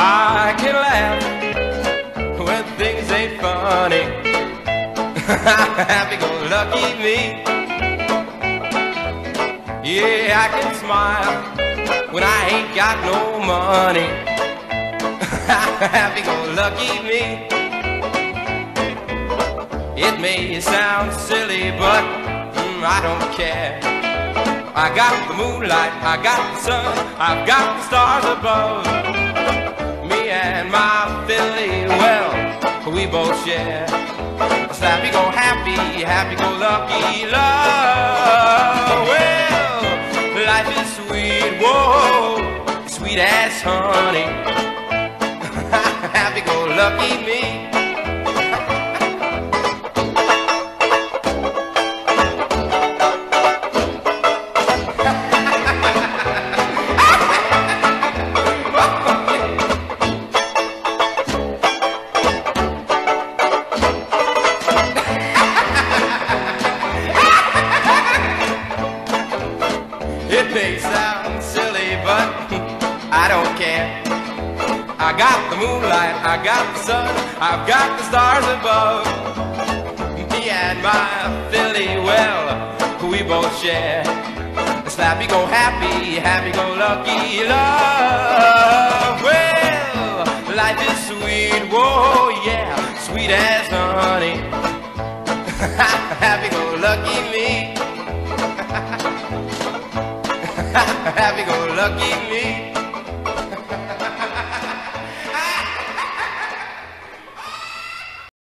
I can laugh when things ain't funny. Happy go lucky me. Yeah, I can smile when I ain't got no money. Happy go lucky me. It may sound silly, but mm, I don't care. I got the moonlight, I got the sun, I've got the stars above. We both share. Happy go happy, happy go lucky love. Well, life is sweet, whoa, sweet as honey. happy go lucky me. May sound silly, but I don't care. I got the moonlight, I got the sun, I've got the stars above. Me and my Philly, well, we both share. Slappy go happy, happy go lucky love. Well, life is sweet, whoa, yeah, sweet as honey. me. Happy go lucky me.